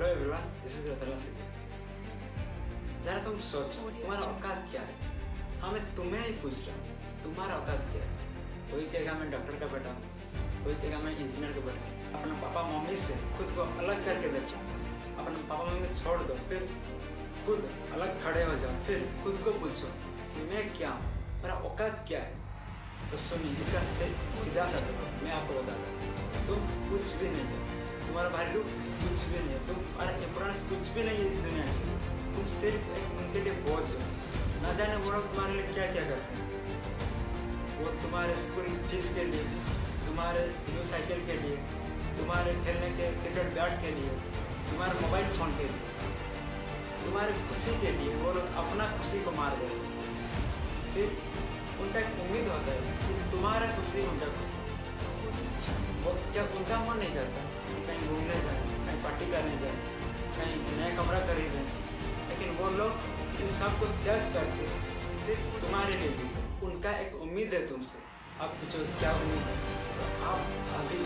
Hello everyone this is Ratan Singh जरा तुम सोचो तुम्हारा औकात क्या है? हाँ मैं तुम्हें ही पूछ रहा हूँ तुम्हारा औकात क्या है? कोई कहेगा मैं डॉक्टर का बेटा हूँ। कोई कहेगा मैं इंजीनियर का बेटा हूँ। अपने पापा मम्मी से खुद को अलग करके देखो। अपने पापा मम्मी को छोड़ दो फिर खुद अलग खड़े हो जाओ फिर खुद को पूछो कि मैं क्या हूँ मेरा औकात क्या है? तो सुनिए इसका सीधा सा जवाब मैं आपको बताता हूँ। तुम कुछ भी नहीं हो तुम्हारा भारी रूप कुछ भी नहीं है। तुम तुम्हारा इंपोर्टेंस कुछ भी नहीं है इस दुनिया के तुम सिर्फ़ एक उनके लिए बोझ हो। ना जाने वो लोग तुम्हारे लिए क्या क्या करते हैं। वो तुम्हारे स्कूल फ़ीस के लिए, तुम्हारे न्यू साइकिल के लिए, तुम्हारे खेलने के क्रिकेट बैट के लिए, तुम्हारे मोबाइल फ़ोन के लिए, तुम्हारे खुशी के लिए वो लोग अपना खुशी को मार देते फिर उनका एक उम्मीद होता है कि तुम्हारा खुशी, उनका खुशी। वो क्या उनका मन नहीं करता कहीं घूमने जाए, कहीं पार्टी करने जाए, कहीं नया कमरा खरीदें। लेकिन वो लोग इन सबको त्याग करके सिर्फ़ तुम्हारे लिए जीते उनका एक उम्मीद है तुमसे। आप पूछो, क्या उम्मीद है? तो आप अभी,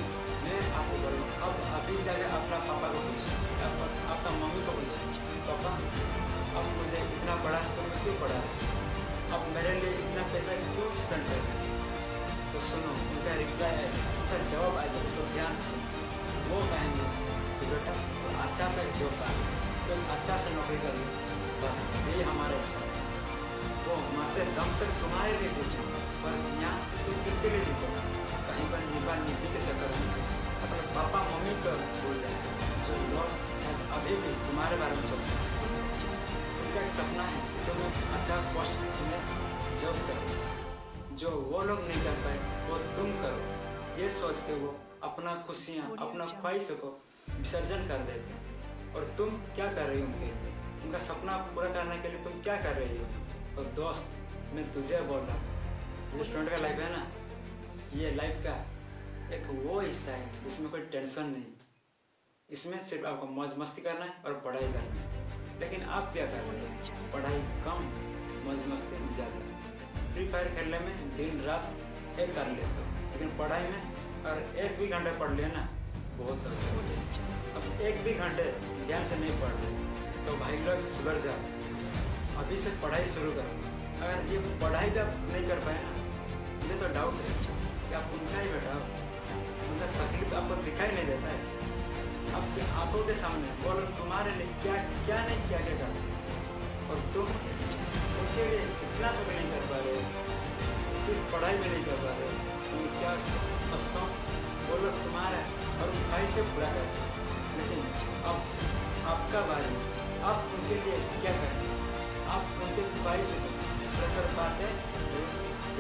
मैं आपको बोलूँ अब अभी जाके अपना पापा को पूछो आपका मम्मी को पूछो, पापा अब मुझे इतना बड़ा स्कूल में क्यों पढ़ा है? अब मेरे लिए इतना पैसा क्यों स्पेंड कर रहे तो सुनो उनका रिप्लाई है उनका जवाब आएगा उसको ध्यान से वो कहेंगे कि बेटा तो अच्छा सा जॉब का तो अच्छा से नौकरी कर लो बस यही हमारे अच्छा वो मरते दम तक तुम्हारे लिए जीते पर यहाँ तुम किसके लिए जीते कहीं पर निभा निभी के चक्कर में अपने पापा मम्मी को भूल जाए जो लोग शायद अभी भी तुम्हारे बारे में सोचते हैं उनका एक सपना है तुम अच्छा पोस्ट में तुम्हें जॉब करो जो वो लोग नहीं कर पाए वो तुम करो। ये सोच के वो अपना खुशियाँ अपना ख्वाहिशों को विसर्जन कर देते हैं। और तुम क्या कर रही हो उनके लिए? उनका सपना पूरा करने के लिए तुम क्या कर रही हो? तो दोस्त मैं तुझे बोल रहा हूँ। स्टूडेंट का लाइफ है ना? ये लाइफ का एक वो हिस्सा है जिसमें कोई टेंशन नहीं। इसमें सिर्फ़ आपको मौज मस्ती करना है और पढ़ाई करना है। लेकिन आप क्या कर रहे हो? पढ़ाई कम मौज मस्ती ज़्यादा। फ्री फायर खेलने में दिन, रात एक कर लेते हो। लेकिन पढ़ाई में अगर एक भी घंटे पढ़ लिया ना, बहुत अच्छा अब एक भी घंटे ध्यान से नहीं पढ़ रहे तो भाई लोग सुधर जाओ। अभी से पढ़ाई शुरू करो। अगर ये पढ़ाई भी आप नहीं कर पाए ना, मुझे तो डाउट है कि आप उनका ही बैठा उनका तकलीफ़ आपको दिखाई नहीं देता है। आपके आँखों के सामने लोग तुम्हारे लिए क्या क्या नहीं, क्या क्या करते और तुम उनके लिए इतना सब नहीं कर पा रहे सिर्फ़ पढ़ाई में नहीं कर रहे तुम क्या पछताओ वो लोग तुम्हारा और भाई से पूरा कर लेकिन अब आपका बारी आप उनके लिए क्या करें? आप उनके भाई से कर पाते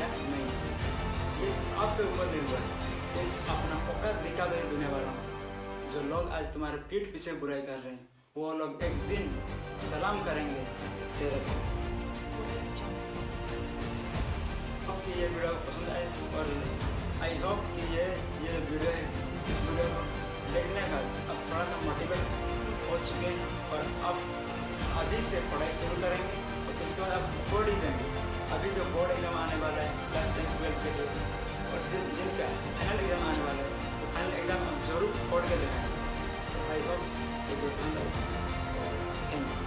या नहीं? ये आपके ऊपर निर्भर है। तुम अपना औकात दिखा दो दुनिया वालों। जो लोग आज तुम्हारे पीठ पीछे बुराई कर रहे हैं, वो लोग एक दिन सलाम करेंगे तेरे को वीडियो पसंद आए और आई होप कि ये ये वीडियो इस वीडियो को देखने का अब थोड़ा सा मोटिवेट हो चुके हैं और अब अभी से पढ़ाई शुरू करेंगे और इसके बाद आप बोर्ड देंगे अभी जो बोर्ड एग्ज़ाम आने वाला है क्लास टेन ट्वेल्थ के लिए और जिन जिनका फाइनल एग्ज़ाम आने वाला है तो फाइनल एग्ज़ाम हम ज़रूर पढ़ के देखेंगे आई होप ये थैंक यू